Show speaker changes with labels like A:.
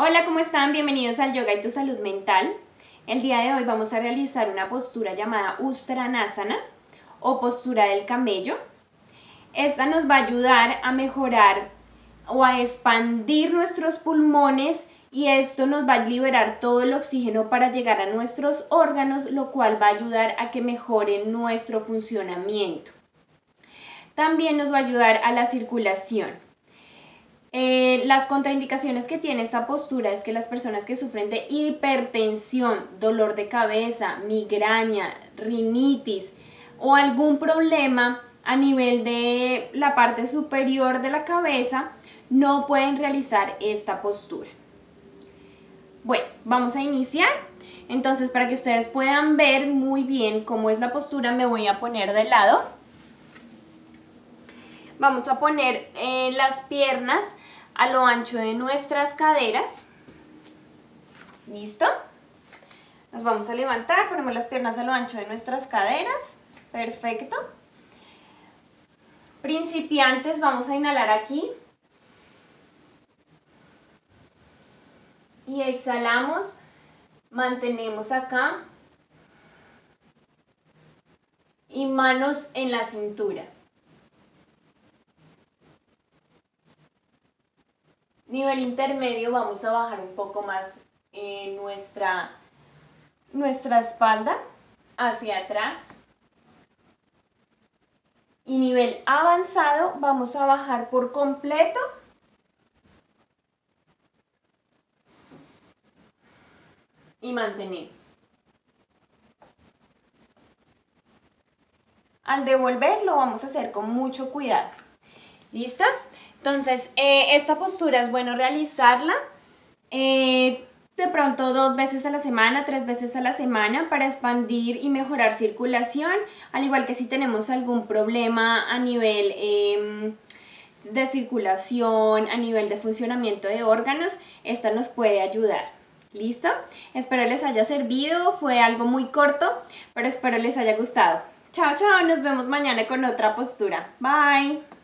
A: Hola, ¿cómo están? Bienvenidos al Yoga y tu Salud Mental. El día de hoy vamos a realizar una postura llamada Ustranasana o postura del camello. Esta nos va a ayudar a mejorar o a expandir nuestros pulmones y esto nos va a liberar todo el oxígeno para llegar a nuestros órganos, lo cual va a ayudar a que mejore nuestro funcionamiento. También nos va a ayudar a la circulación. Eh, las contraindicaciones que tiene esta postura es que las personas que sufren de hipertensión, dolor de cabeza, migraña, rinitis o algún problema a nivel de la parte superior de la cabeza, no pueden realizar esta postura. Bueno, vamos a iniciar. Entonces, para que ustedes puedan ver muy bien cómo es la postura, me voy a poner de lado. Vamos a poner eh, las piernas a lo ancho de nuestras caderas. ¿Listo? Nos vamos a levantar, ponemos las piernas a lo ancho de nuestras caderas. Perfecto. Principiantes, vamos a inhalar aquí. Y exhalamos, mantenemos acá. Y manos en la cintura. Nivel intermedio vamos a bajar un poco más en nuestra, nuestra espalda hacia atrás. Y nivel avanzado vamos a bajar por completo. Y mantenemos. Al devolver lo vamos a hacer con mucho cuidado. ¿Listo? Entonces, eh, esta postura es bueno realizarla eh, de pronto dos veces a la semana, tres veces a la semana para expandir y mejorar circulación, al igual que si tenemos algún problema a nivel em, de circulación, a nivel de funcionamiento de órganos, esta nos puede ayudar. ¿Listo? Espero les haya servido, fue algo muy corto, pero espero les haya gustado. Chao, chao, nos vemos mañana con otra postura. Bye.